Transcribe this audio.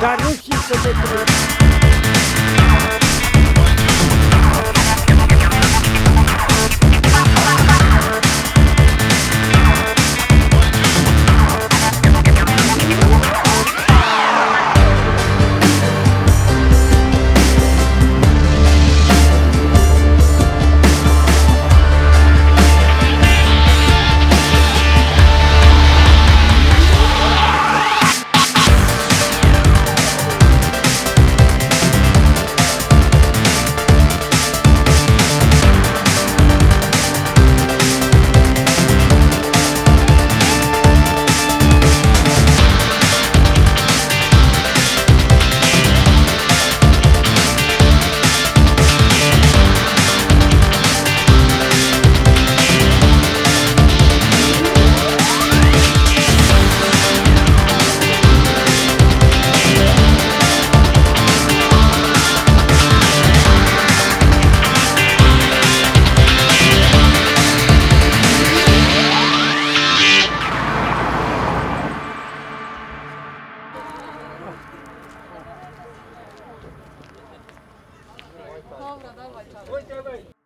Горюхи, 快点！快点！